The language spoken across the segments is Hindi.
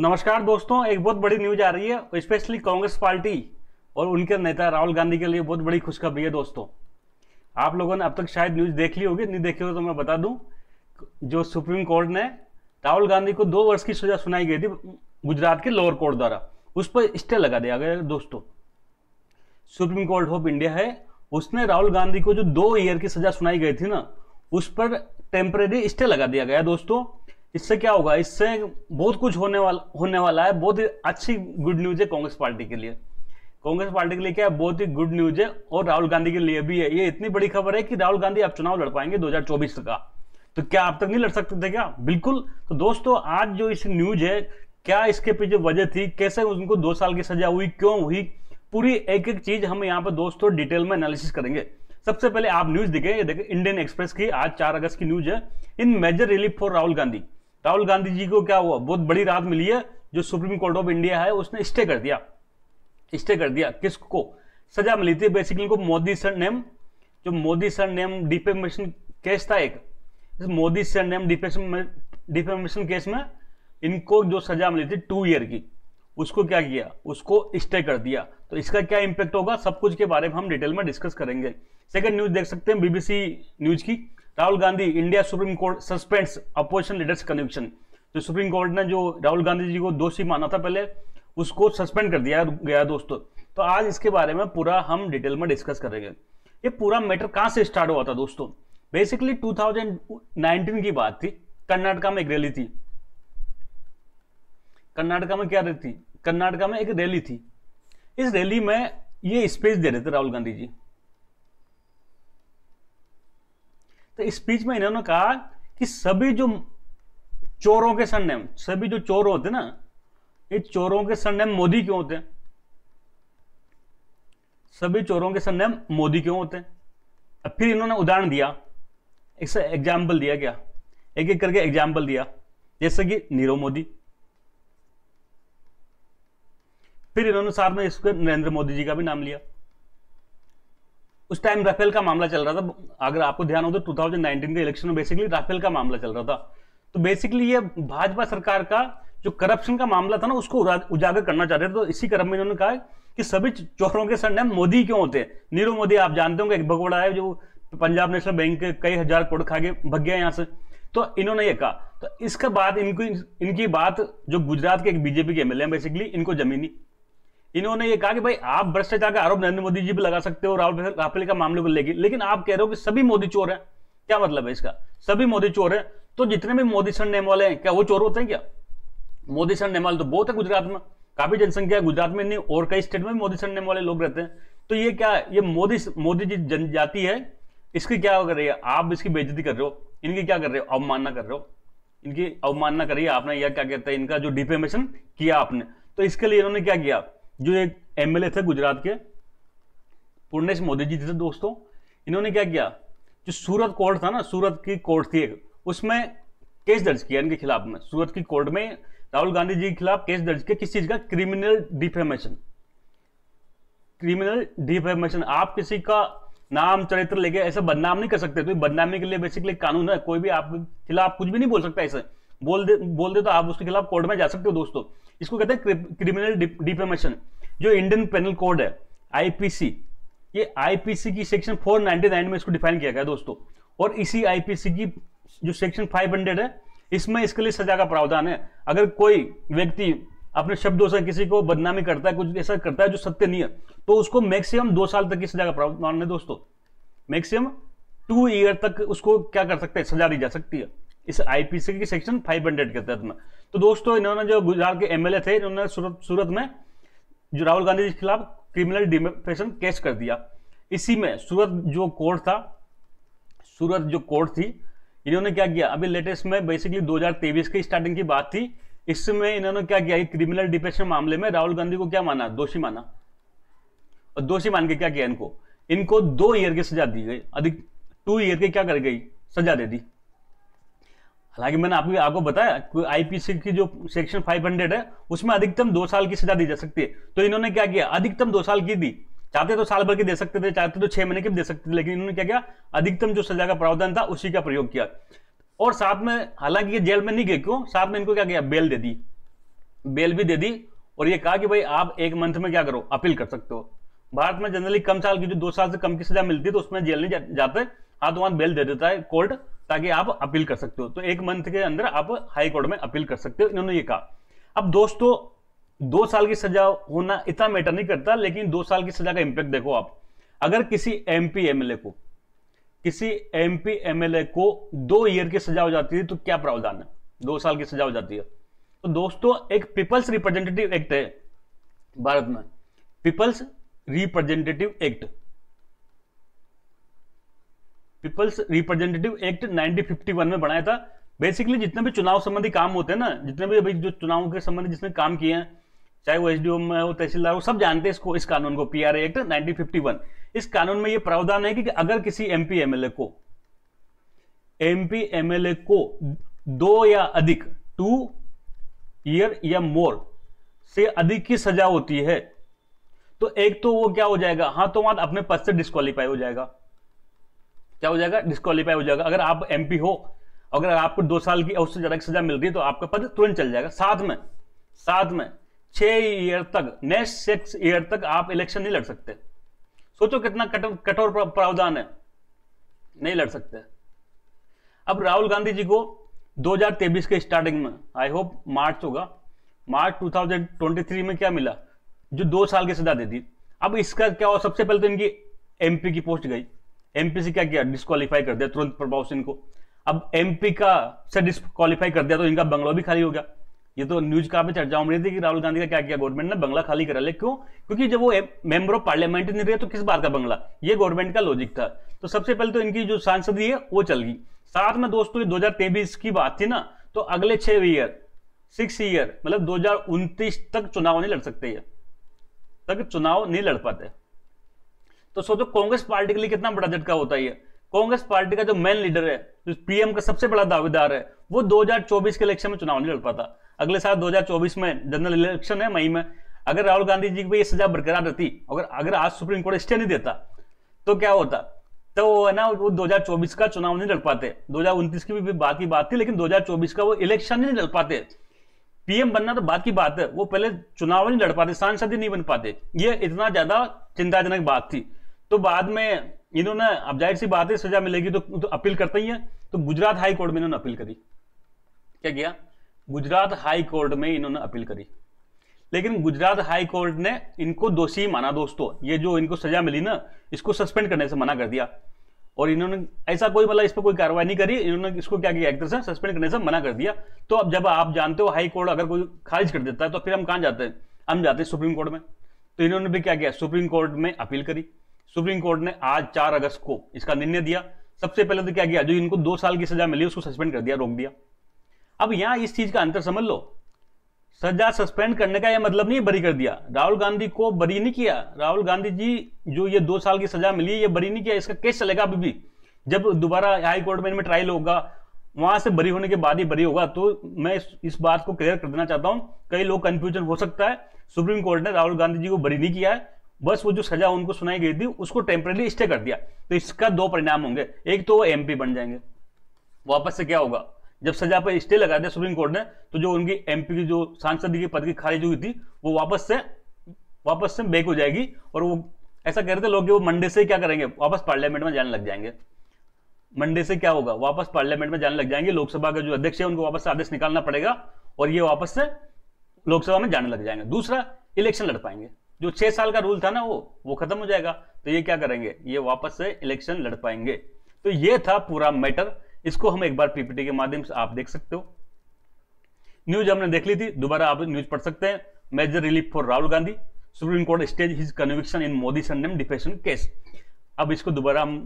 नमस्कार दोस्तों, एक बहुत बड़ी न्यूज़ आ रही है स्पेशली कांग्रेस पार्टी और उनके नेता राहुल गांधी के लिए बहुत बड़ी खुशखबरी है दोस्तों। आप लोगों ने अब तक शायद न्यूज़ देख ली होगी, नहीं देखी हो तो मैं बता दूँ, जो सुप्रीम कोर्ट ने राहुल गांधी को दो वर्ष की सजा सुनाई गई थी गुजरात के लोअर कोर्ट द्वारा, उस पर स्टे लगा दिया गया दोस्तों। सुप्रीम कोर्ट ऑफ़ इंडिया है, उसने राहुल गांधी को जो दो ईयर की सजा सुनाई गई थी ना, उस पर टेम्परेरी स्टे लगा दिया गया दोस्तों। इससे क्या होगा? इससे बहुत कुछ होने वाला होने वाला है। बहुत ही अच्छी गुड न्यूज़ है कांग्रेस पार्टी के लिए। कांग्रेस पार्टी के लिए क्या बहुत ही गुड न्यूज़ है और राहुल गांधी के लिए भी है। ये इतनी बड़ी खबर है कि राहुल गांधी अब चुनाव लड़ पाएँगे 2024 का। तो क्या अब तक नहीं लड़ सकते थे क्या? बिल्कुल। तो दोस्तों, आज जो इस न्यूज़ है, क्या इसके पीछे वजह थी? कैसे उनको दो साल की सजा हुई? क्यों हुई? पूरी एक एक चीज़ हम यहाँ पर दोस्तों डिटेल में एनालिसिस करेंगे। सबसे पहले आप न्यूज़ दिखे। ये देखें इंडियन एक्सप्रेस की आज चार अगस्त की न्यूज़ है। In major relief for Rahul Gandhi. Rahul Gandhi ji को क्या हुआ? बहुत बड़ी राहत मिली है, जो सुप्रीम कोर्ट ऑफ़ इंडिया है, उसने स्टे कर दिया। स्टे कर दिया। किसको? सजा मिली थी बेसिकली इनको मोदी सर नेम जो Modi surname defamation case था एक Modi surname defamation case में इनको जो सजा मिली थी टू ईयर की, उसको क्या किया? उसको स्टे कर दिया। तो इसका क्या इंपैक्ट होगा? सब कुछ के बारे में हम डिटेल में डिस्कस करेंगे। सेकंड न्यूज़ देख सकते हैं बीबीसी न्यूज़ की। Rahul Gandhi, India supreme court suspends opposition leader's conviction. तो सुप्रीम कोर्ट ने जो राहुल गांधी जी को दोषी माना था पहले, उसको सस्पेंड कर दिया गया दोस्तों। तो आज इसके बारे में पूरा हम डिटेल में डिस्कस करेंगे। ये पूरा मैटर कहाँ से स्टार्ट हुआ था दोस्तों? बेसिकली 2019 की बात थी। कर्नाटका में एक रैली थी। कर्नाटका में क्या रैली थी? कर्नाटका में एक रैली थी। इस रैली में ये स्पीच दे रहे थे राहुल गांधी जी। तो स्पीच में इन्होंने कहा कि सभी जो चोरों के सरनेम सभी जो चोर होते ना, ये चोरों के सरनेम मोदी क्यों होते हैं? सभी चोरों के सरनेम मोदी क्यों होते हैं? फिर इन्होंने उदाहरण दिया। एक एग्ज़ाम्पल दिया क्या? एक एक करके एग्ज़ाम्पल दिया। जैसे कि नीरव मोदी। फिर इन्होंने साथ में इसके नरेंद्र मोदी जी का भी नाम लिया। उस टाइम राफेल का मामला चल रहा था। अगर आपको ध्यान हो तो 2019 के इलेक्शन में बेसिकली राफेल का मामला चल रहा था। तो बेसिकली ये भाजपा सरकार का जो करप्शन का मामला था ना, उसको उजागर करना चाह रहे थे। तो इसी क्रम में इन्होंने कहा कि सभी चोरों के सरनेम मोदी क्यों होते हैं? नीरव मोदी, आप जानते होंगे, एक भगोड़ा है जो पंजाब नेशनल बैंक के कई हज़ार करोड़ खा के भग गया यहाँ से। तो इन्होंने ये कहा। तो इसके बाद इनको इनकी बात जो गुजरात के एक बीजेपी के एमएलए बेसिकली इनको जमीनी इन्होंने ये कहा कि भाई, आप भ्रष्टाचार का आरोप नरेंद्र मोदी जी पे लगा सकते हो, राहुल राफेल का मामले को लेकर लेकिन आप कह रहे हो कि सभी मोदी चोर हैं। क्या मतलब है इसका? सभी मोदी चोर हैं। तो जितने भी मोदी सर नेम वाले हैं, क्या वो चोर होते हैं क्या? मोदी सर नेम वाले तो बहुत है गुजरात में। काफ़ी जनसंख्या गुजरात में नहीं, और कई स्टेट में भी मोदी सर नेम वाले लोग रहते हैं। तो ये क्या, ये मोदी मोदी जी जनजाति है। इसकी क्या कर रही है? आप इसकी बेइज्जती कर रहे हो। इनकी क्या कर रहे हो? अवमानना कर रहे हो। इनकी अवमानना करी आपने। या क्या कहते हैं, इनका जो डिफेमेशन किया आपने। तो इसके लिए इन्होंने क्या किया? जो एक एमएलए थे गुजरात के, पूर्णेश मोदी जी थे दोस्तों, इन्होंने क्या किया? जो सूरत कोर्ट था ना, सूरत की कोर्ट थी एक, उसमें केस दर्ज किया इनके खिलाफ में। सूरत की कोर्ट में राहुल गांधी जी के खिलाफ केस दर्ज किया। किस चीज़ का? Criminal defamation. Criminal defamation. आप किसी का नाम, चरित्र लेके ऐसे बदनाम नहीं कर सकते। तो बदनामी के लिए बेसिकली कानून है। कोई भी आपके खिलाफ कुछ भी नहीं बोल सकता ऐसे। बोल दे बोल दे तो आप उसके खिलाफ कोर्ट में जा सकते हो दोस्तों। इसको कहते हैं क्रिमिनल डिफेमेशन जो इंडियन पेनल कोड है आईपीसी ये आईपीसी की सेक्शन 499 में इसको डिफाइन किया गया दोस्तों। और इसी आईपीसी की जो सेक्शन 500 है, इसमें इसके लिए सजा का प्रावधान है। अगर कोई व्यक्ति अपने शब्दों से किसी को बदनामी करता है, कुछ ऐसा करता है जो सत्य नहीं है तो उसको मैक्सिमम दो साल तक की सजा का प्रावधान है दोस्तों। मैक्सिमम टू ईयर तक उसको क्या कर सकते हैं? सजा दी जा सकती है। इस आईपीसी की सेक्शन 500 के तहत में। तो दोस्तों, इन्होंने जो गुजरात के एमएलए थे, इन्होंने सूरत सूरत में जो राहुल गांधी के खिलाफ क्रिमिनल डिमेफेशन केस कर दिया। इसी में सूरत जो कोर्ट था, सूरत जो कोर्ट थी, इन्होंने क्या किया? अभी लेटेस्ट में बेसिकली 2023 की स्टार्टिंग की बात थी। इसमें इन्होंने क्या किया? क्रिमिनल डिफेशन मामले में राहुल गांधी को क्या माना? दोषी माना। और दोषी मान के क्या किया इनको? इनको दो ईयर की सजा दी गई। अधिक टू ईयर की क्या कर गई? सजा दे दी। हालाँकि मैंने आपको आपको बताया आईपीसी की जो सेक्शन 500 है, उसमें अधिकतम दो साल की सजा दी जा सकती है। तो इन्होंने क्या किया? अधिकतम दो साल की दी। चाहते तो साल भर की दे सकते थे, चाहते तो छह महीने की भी दे सकते थे, लेकिन इन्होंने क्या किया? अधिकतम जो सजा का प्रावधान था, उसी का प्रयोग किया। और साथ में, हालाँकि ये जेल में नहीं गए क्यों? साथ में इनको क्या किया? बेल दे दी। बेल भी दे दी और ये कहा कि भाई, आप एक मंथ में क्या करो? अपील कर सकते हो। भारत में जनरली कम साल की जो दो साल से कम की सजा मिलती है तो उसमें जेल नहीं जाते। हाथों हाथ बेल दे देता है कोर्ट ताकि आप अपील कर सकते हो। तो एक मंथ के अंदर आप हाई कोर्ट में अपील कर सकते हो। इन्होंने ये कहा। अब दोस्तों, दो साल की सजा होना इतना मैटर नहीं करता, लेकिन दो साल की सजा का इंपैक्ट देखो आप। अगर किसी एमपी एमएलए को, किसी एमपी एमएलए को दो ईयर की सजा हो जाती है तो क्या प्रावधान है? दो साल की सजा हो जाती है। तो दोस्तों, एक पीपल्स रिप्रेजेंटेटिव एक्ट है भारत में। People's representative act people's representative act 1951 में बनाया था। बेसिकली जितने भी चुनाव संबंधी काम होते हैं ना, जितने भी अभी जो चुनाव के संबंधी जिसने काम किए हैं, चाहे वो एसडीओ में हो, तहसीलदार हो, सब जानते हैं इसको, इस कानून को पीआरए एक्ट 1951 इस कानून में ये प्रावधान है कि अगर किसी एमपी एमएलए को एमपी एमएलए को दो या अधिक टू ईयर या मोर से अधिक की सजा होती है तो एक तो वो क्या हो जाएगा? हाँ तो वहाँ अपने पद से डिस्कालीफाई हो जाएगा। क्या हो जाएगा? डिस्कालीफाई हो जाएगा। अगर आप एमपी हो, अगर आपको दो साल की उससे ज़्यादा की सजा मिल रही है तो आपका पद तुरंत चल जाएगा। साथ में साथ में, छह ईयर तक नेक्स्ट सिक्स ईयर तक आप इलेक्शन नहीं लड़ सकते। सोचो कितना कठोर प्रावधान है। नहीं लड़ सकते। अब राहुल गांधी जी को 2023 के स्टार्टिंग में आई होप मार्च होगा। मार्च 2023 में क्या मिला? जो दो साल की सजा दे दी। अब इसका क्या हुआ? सबसे पहले तो इनकी एमपी की पोस्ट गई। एमपी से क्या किया? डिस्कालीफाई कर दिया तुरंत प्रभाव सिंह को। अब एमपी का से डिस्कालीफाई कर दिया तो इनका बंगला भी खाली हो गया। ये तो न्यूज़ का भी चर्चा हो रही थी कि राहुल गांधी का क्या किया? गवर्नमेंट ने बंगला खाली करा ले। क्यों? क्योंकि जब वो मेंबर ऑफ़ पार्लियामेंट नहीं रहे तो किस बात का बंगला? ये गवर्नमेंट का लॉजिक था। तो सबसे पहले तो इनकी जो सांसदी है वो चल गई। साथ में दोस्तों, ये 2023 की बात थी ना तो अगले छह ईयर सिक्स ईयर मतलब 2029 तक चुनाव नहीं लड़ सकते ये। तक चुनाव नहीं लड़ पाते। तो सोचो कांग्रेस पार्टी के लिए कितना बड़ा झटका होता है कांग्रेस पार्टी का जो मेन लीडर है, जो पीएम का सबसे बड़ा दावेदार है, वो 2024 के इलेक्शन में चुनाव नहीं लड़ पाता। अगले साल 2024 में जनरल इलेक्शन है, मई में। अगर राहुल गांधी जी को ये सजा बरकरार रहती, अगर अगर आज सुप्रीम कोर्ट स्टे नहीं देता तो क्या होता? तो वो है ना, वो 2024 का चुनाव नहीं लड़ पाते। 2029 की भी बात की बात थी, लेकिन 2024 का वो इलेक्शन नहीं लड़ पाते। पीएम बनना तो बात की बात है, वो पहले चुनाव नहीं लड़ पाते, सांसद ही नहीं बन पाते। ये इतना ज़्यादा चिंताजनक बात थी। तो बाद में इन्होंने अब ज़ाहिर सी बात है सजा मिलेगी तो, तो अपील करते ही है। तो गुजरात हाई कोर्ट में इन्होंने अपील करी। क्या किया? गुजरात हाई कोर्ट में इन्होंने अपील करी। लेकिन गुजरात हाई कोर्ट ने इनको दोषी माना दोस्तों। ये जो इनको सजा मिली ना इसको सस्पेंड करने से मना कर दिया। और इन्होंने ऐसा कोई मतलब इस पर कोई कार्रवाई नहीं करी। इन्होंने इसको क्या किया? एक तरह से सस्पेंड करने से मना कर दिया। तो अब जब आप जानते हो हाई कोर्ट अगर कोई खारिज कर देता है तो फिर हम कहाँ जाते हैं? हम जाते हैं सुप्रीम कोर्ट में। तो इन्होंने भी क्या किया? सुप्रीम कोर्ट में अपील करी। सुप्रीम कोर्ट ने आज चार अगस्त को इसका निर्णय दिया। सबसे पहले तो क्या किया? जो इनको दो साल की सजा मिली, उसको सस्पेंड कर दिया, रोक दिया। अब यहाँ इस चीज़ का अंतर समझ लो। सजा सस्पेंड करने का यह मतलब नहीं बरी कर दिया। राहुल गांधी को बरी नहीं किया। राहुल गांधी जी, जो ये दो साल की सजा मिली ये बरी नहीं किया। इसका केस चलेगा अभी भी। जब दोबारा हाई कोर्ट में इनमें ट्रायल होगा, वहाँ से बरी होने के बाद ही बरी होगा। तो मैं इस बात को क्लियर कर देना चाहता हूँ। कई लोग कंफ्यूजन हो सकता है। सुप्रीम कोर्ट ने राहुल गांधी जी को बरी नहीं किया है। बस वो जो सजा उनको सुनाई गई थी, उसको टेम्पररी स्टे कर दिया। तो इसका दो परिणाम होंगे। एक तो वो एमपी बन जाएँगे। वापस से क्या होगा? जब सजा पर स्टे लगा दिया सुप्रीम कोर्ट ने तो जो उनकी एमपी की जो सांसद की पद की खारिज हुई थी, वो वापस से वापस से बेक हो जाएगी और वो, ऐसा कह रहे थे लोग कि वो मंडे से क्या करेंगे? वापस पार्लियामेंट में जाने लग जाएँगे। मंडे से क्या होगा? वापस पार्लियामेंट में जाने लग जाएँगे। लोकसभा का जो अध्यक्ष है, उनको वापस से आदेश निकालना पड़ेगा और ये वापस से लोकसभा में जाने लग जाएँगे। दूसरा इलेक्शन लड़ पाएँगे। जो छह साल का रूल था ना वो वो खत्म हो जाएगा। तो ये क्या करेंगे? ये वापस से इलेक्शन लड़ पाएँगे। तो ये था पूरा मैटर इसको हम एक बार पीपीटी के माध्यम से आप देख सकते हो। न्यूज़ हमने देख ली थी, दोबारा आप न्यूज़ पढ़ सकते हैं। Major relief for Rahul Gandhi supreme court stays his conviction in Modi surname defamation case अब इसको दोबारा हम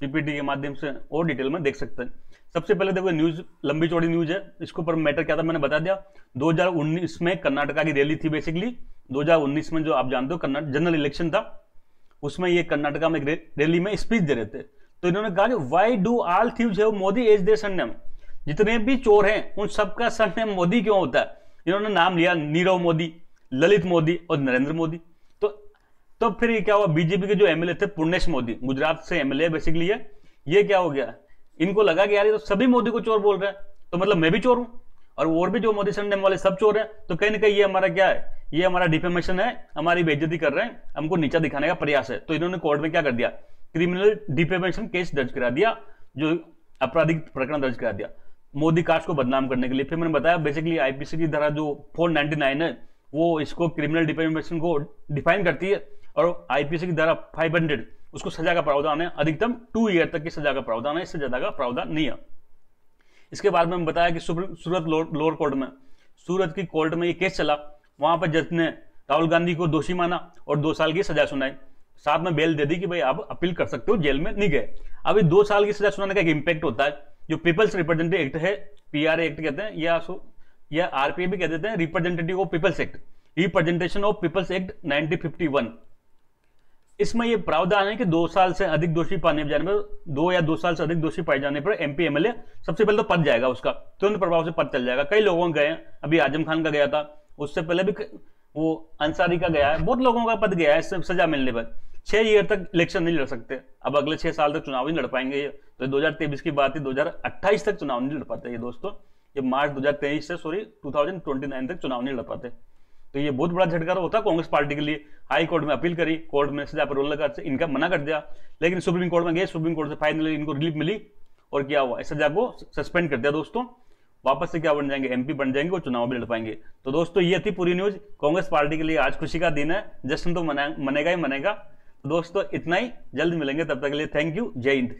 पीपीटी के माध्यम से और डिटेल में देख सकते हैं। सबसे पहले देखो न्यूज़ लंबी चौड़ी न्यूज़ है। इसके ऊपर मैटर क्या था? मैंने बता दिया। 2019 में कर्नाटका की रैली थी बेसिकली 2019 में जो आप जानते हो कर्नाटक जनरल इलेक्शन था, उसमें ये कर्नाटका में रैली में स्पीच दे रहे थे। तो इन्होंने कहा कि why do all thieves have Modi as their surname जितने भी चोर हैं, उन सबका सरनेम मोदी क्यों होता है? इन्होंने नाम लिया नीरव मोदी, ललित मोदी और नरेंद्र मोदी। तो तो फिर क्या हुआ? बीजेपी के जो एमएलए थे पुर्णेश मोदी गुजरात से एमएलए बेसिकली है। ये क्या हो गया? इनको लगा कि यार ये तो सभी मोदी को चोर बोल रहे हैं। तो मतलब मैं भी चोर हूँ और और भी जो मोदी संडे वाले सब चोर हैं। तो कहीं ना कहीं ये हमारा क्या है? ये हमारा डिफेमेशन है, हमारी बेइज्जती कर रहे हैं, हमको नीचा दिखाने का प्रयास है। तो इन्होंने कोर्ट में क्या कर दिया? क्रिमिनल डिफेमेशन केस दर्ज करा दिया, जो आपराधिक प्रकरण दर्ज करा दिया। मोदी कास्ट को बदनाम करने के लिए। फिर मैंने बताया बेसिकली आईपीसी की धारा जो 499 है, वो इसको क्रिमिनल डिफेमेशन को डिफाइन करती है और आईपीसी की धारा 500 उसको सजा का प्रावधान है। अधिकतम टू ईयर तक की सजा का प्रावधान है, इससे ज़्यादा का प्रावधान नहीं है। इसके बाद में बताया कि सूरत लोअर कोर्ट में, सूरत की कोर्ट में ये केस चला। वहाँ पर जज ने राहुल गांधी को दोषी माना और दो साल की सजा सुनाई। साथ में बेल दे दी कि भाई आप अपील कर सकते हो, जेल में नहीं गए। अभी दो साल की सजा सुनाने का एक इम्पैक्ट होता है, जो पीपल्स रिप्रेजेंटेटिव एक्ट है पीआर एक्ट कहते हैं, या या आरपीए भी कह देते हैं representative of people's act representation of people's act 1951 इसमें यह प्रावधान है कि दो साल से अधिक दोषी पाने जाने पर, दो या दो साल से अधिक दोषी पाए जाने पर एमपी एमएलए सबसे पहले तो पद जाएगा उसका, तुरंत प्रभाव से पद चल जाएगा। कई लोगों गए अभी आज़म खान का गया था उससे पहले भी वो अंसारी का गया है। बहुत लोगों का पद गया है सजा मिलने पर। छह ईयर तक इलेक्शन नहीं लड़ सकते। अब अगले छह साल तक चुनाव नहीं लड़ पाएँगे ये। तो 2023 की बात है 2028 तक चुनाव नहीं लड़ पाते ये दोस्तों। ये मार्च 2023 से सॉरी 2029 तक चुनाव नहीं लड़ पाते। तो ये बहुत बड़ा झटका होता कांग्रेस पार्टी के लिए। हाई कोर्ट में अपील करी, कोर्ट में सजा पर रोल लगा इनका मना कर दिया। लेकिन सुप्रीम कोर्ट में गए, सुप्रीम कोर्ट से फाइनली इनको रिलीफ मिली और क्या हुआ सजा को सस्पेंड कर दिया दोस्तों। वापस से क्या बन जाएँगे? एमपी बन जाएँगे और चुनाव भी लड़ पाएँगे। तो दोस्तों, ये थी पूरी न्यूज़। कांग्रेस पार्टी के लिए आज खुशी का दिन है। जश्न तो मनेगा ही मनेगा। तो दोस्तों, इतना ही। जल्द मिलेंगे तब तक के लिए। थैंक यू जय हिंद।